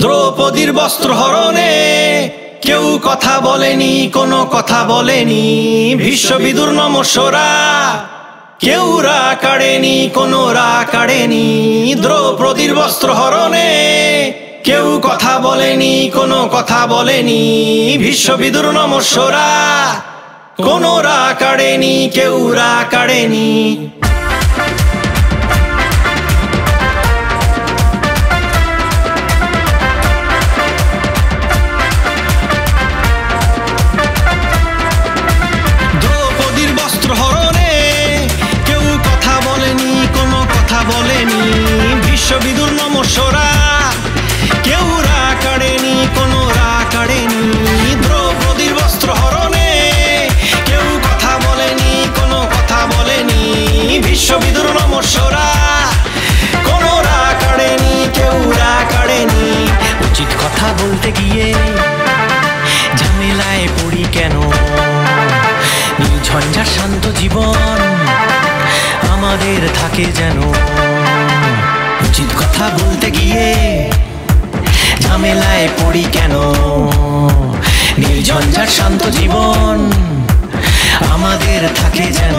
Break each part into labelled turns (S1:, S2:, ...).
S1: দ্রৌপদীর বস্ত্র হরণে কেউ কথা বলেনি, কোনো কথা বলেনি। বিশ্ববিদুর নমস্বরা, কেউ রা কাড়েনি, কোনো রা কাড়েনি। দ্রৌপদীর বস্ত্র হরণে কেউ কথা বলেনি, কোনো কথা বলেনি। বিশ্ববিদুর নমস্বরা, কোনো রা কাড়েনি, কেউ রা কাড়েনি। নমস্বরা কেউ রা কাড়েনি, কোনো বস্ত্র হরণে কেউ কথা বলেনি, কোনো কথা বলেনি। কোনো রা কেউ রা কাড়েনি। উচিত কথা বলতে গিয়ে ঝামেলায় পড়ি কেন? শান্ত জীবন আমাদের থাকে যেন। উচিত কথা বলতে গিয়ে ঝামেলায় পড়ি কেন? নির্ঝঞ্ঝার শান্ত জীবন আমাদের থাকে যেন।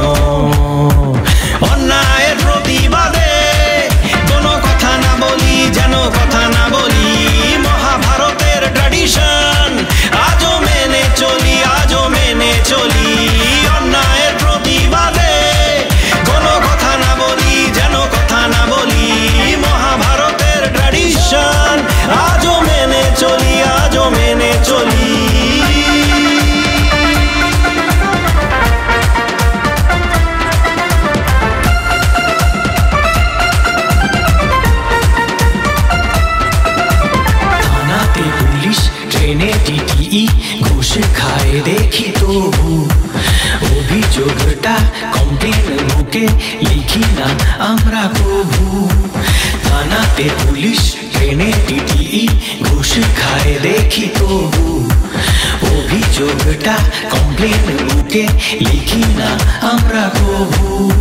S1: দেখি তবু অভিযোগটা কমপ্লেন বুকে লিখি না আমরা কবু। থানাতে পুলিশ ট্রেনে টিটিই ঘুষ খায়, দেখি তবু অভিযোগটা কমপ্লেন বুকে লিখি না আমরা কবু।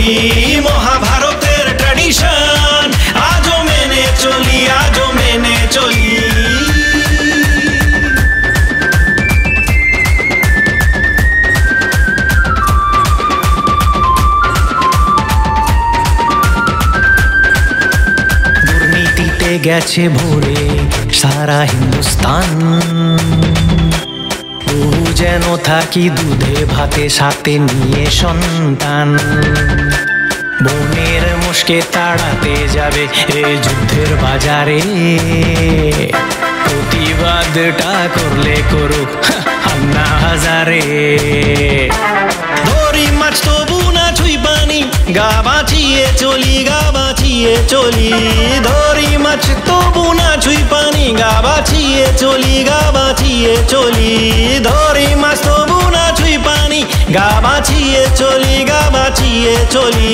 S1: করে মহাভারতের ট্র্যাডিশন আজও মেনে চলি আজও মেনে চলি। গেছে ভরে সারা হিন্দুস্তান। যেন থাকি দুধে, ভাতে, সাথে নিয়ে সন্তান। বনের মুশকে তাড়াতে যাবে এ যুদ্ধের বাজারে। প্রতিবাদটা করলে করুক হান্না হাজারে। ধরি মাছ তবু না ছুই পানি, গা বাঁচিয়ে চলি, গা বাঁচিয়ে চলি। ধরি মাছ তবু না ছুই পানি, গা বাঁচিয়ে চলি, গা বাঁচিয়ে চলি। ধরি বাঁচিয়ে চলি গা, বাঁচিয়ে চলি।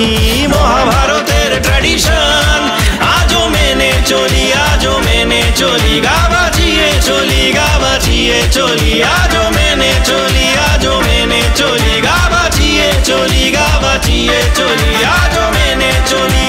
S1: মহাভারতের ট্র্যাডিশন আজও মেনে চলি, আজও মেনে চলি গা, বাঁচিয়ে চলি গা, বাঁচিয়ে চলি, আজও মেনে চলি, আজও মেনে চলি গা, বাঁচিয়ে চলি গা, বাঁচিয়ে চলি, আজও মেনে চলি